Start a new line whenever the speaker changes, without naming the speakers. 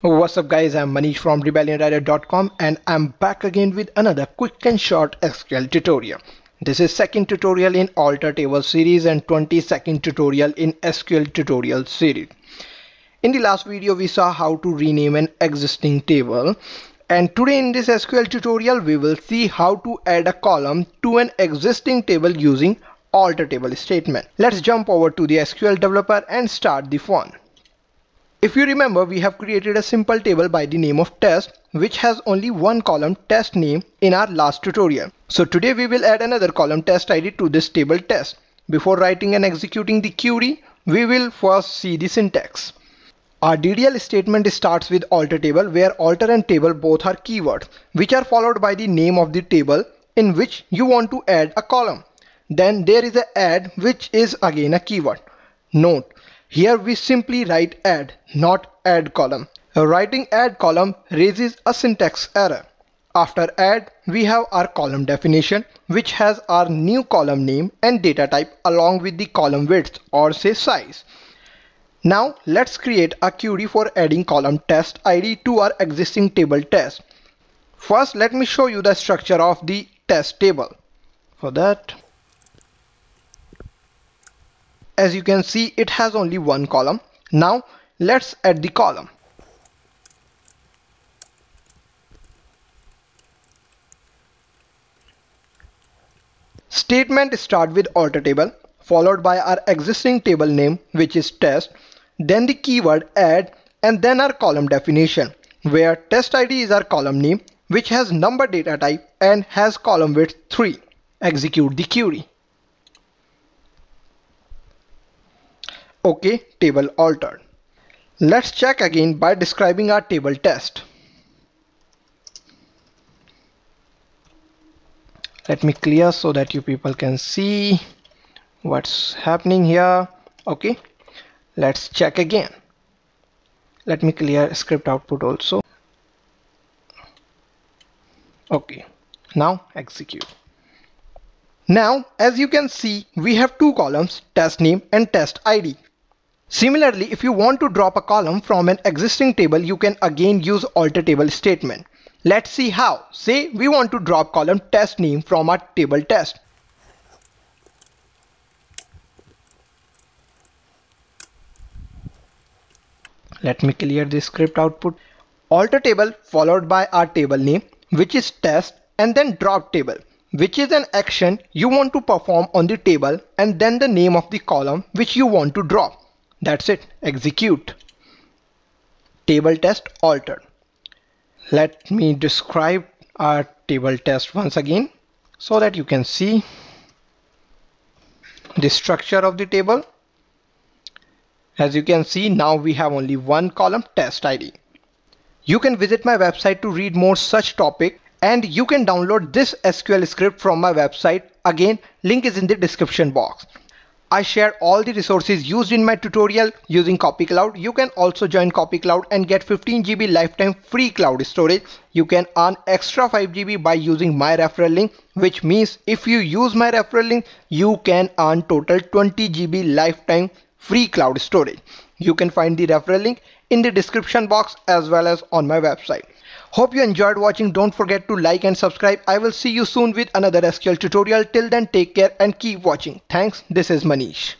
What's up guys, I'm Manish from rebellionrider.com and I'm back again with another quick and short SQL tutorial. This is second tutorial in alter table series and 22nd tutorial in SQL tutorial series. In the last video we saw how to rename an existing table and today in this SQL tutorial we will see how to add a column to an existing table using alter table statement. Let's jump over to the SQL developer and start the fun. If you remember, we have created a simple table by the name of test, which has only one column test name in our last tutorial. So today we will add another column test ID to this table test. Before writing and executing the query, we will first see the syntax. Our DDL statement starts with alter table where alter and table both are keywords which are followed by the name of the table in which you want to add a column. Then there is a add which is again a keyword. Note here we simply write add, not add column. Writing add column raises a syntax error. After add, we have our column definition, which has our new column name and data type along with the column width or say size. Now let's create a query for adding column test ID to our existing table test. First, let me show you the structure of the test table. For that, as you can see it has only one column. Now let's add the column. Statement start with alter table followed by our existing table name which is test then the keyword add and then our column definition where test id is our column name which has number data type and has column width 3 execute the query OK, table altered. Let's check again by describing our table test. Let me clear so that you people can see what's happening here. Okay, let's check again. Let me clear script output also. Okay, now execute. Now, as you can see, we have two columns, test name and test ID. Similarly, if you want to drop a column from an existing table, you can again use alter table statement. Let's see how. Say we want to drop column test name from our table test. Let me clear the script output. Alter table followed by our table name which is test and then drop table which is an action you want to perform on the table and then the name of the column which you want to drop. That's it. Execute. Table test altered. Let me describe our table test once again so that you can see the structure of the table. As you can see now we have only one column test ID. You can visit my website to read more such topic and you can download this SQL script from my website. Again, link is in the description box. I share all the resources used in my tutorial using Copy Cloud. You can also join Copy Cloud and get 15 GB lifetime free cloud storage. You can earn extra 5 GB by using my referral link, which means if you use my referral link, you can earn total 20 GB lifetime free cloud storage. You can find the referral link in the description box as well as on my website. Hope you enjoyed watching. Don't forget to like and subscribe. I will see you soon with another SQL tutorial. Till then, take care and keep watching. Thanks. This is Manish.